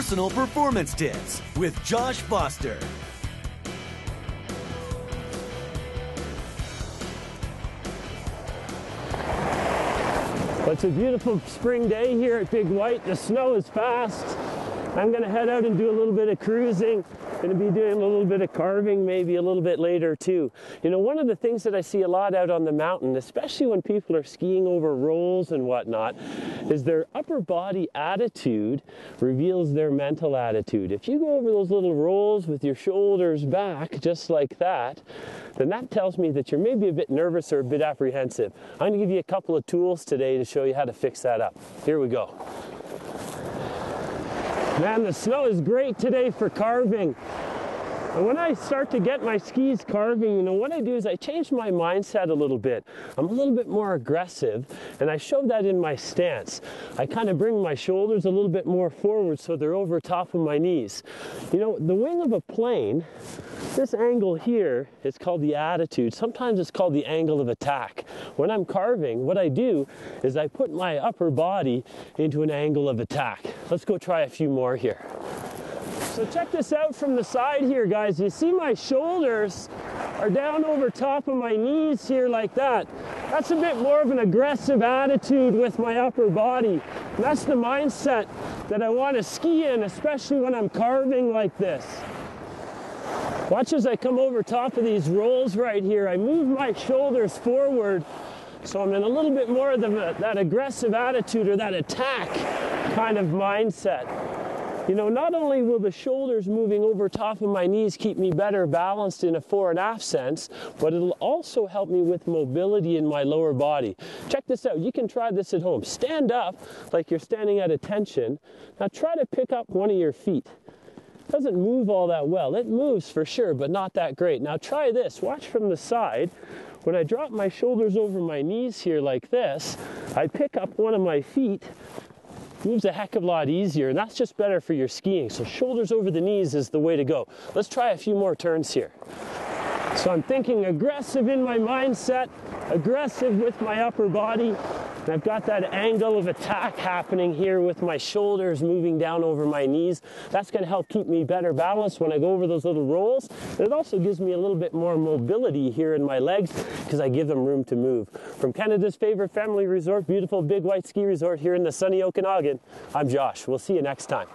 personal performance tips with Josh Foster. It's a beautiful spring day here at Big White. The snow is fast. I'm going to head out and do a little bit of cruising. Going to be doing a little bit of carving maybe a little bit later too. You know, one of the things that I see a lot out on the mountain, especially when people are skiing over rolls and whatnot, is their upper body attitude reveals their mental attitude. If you go over those little rolls with your shoulders back, just like that, then that tells me that you're maybe a bit nervous or a bit apprehensive. I'm going to give you a couple of tools today to show you how to fix that up. Here we go. Man, the snow is great today for carving. And when I start to get my skis carving, you know, what I do is I change my mindset a little bit. I'm a little bit more aggressive, and I show that in my stance. I kind of bring my shoulders a little bit more forward so they're over top of my knees. You know, the wing of a plane, this angle here is called the attitude. Sometimes it's called the angle of attack. When I'm carving, what I do is I put my upper body into an angle of attack. Let's go try a few more here. So check this out from the side here, guys. You see my shoulders are down over top of my knees here like that. That's a bit more of an aggressive attitude with my upper body. And that's the mindset that I want to ski in, especially when I'm carving like this. Watch as I come over top of these rolls right here. I move my shoulders forward so I'm in a little bit more of the, that aggressive attitude or that attack kind of mindset. You know, not only will the shoulders moving over top of my knees keep me better balanced in a fore and aft sense, but it'll also help me with mobility in my lower body. Check this out. You can try this at home. Stand up like you're standing at attention. Now try to pick up one of your feet doesn't move all that well. It moves for sure, but not that great. Now try this. Watch from the side. When I drop my shoulders over my knees here like this, I pick up one of my feet, moves a heck of a lot easier, and that's just better for your skiing. So shoulders over the knees is the way to go. Let's try a few more turns here. So I'm thinking aggressive in my mindset, aggressive with my upper body, and I've got that angle of attack happening here with my shoulders moving down over my knees. That's going to help keep me better balanced when I go over those little rolls. And it also gives me a little bit more mobility here in my legs because I give them room to move. From Canada's favorite family resort, beautiful Big White Ski Resort here in the sunny Okanagan, I'm Josh. We'll see you next time.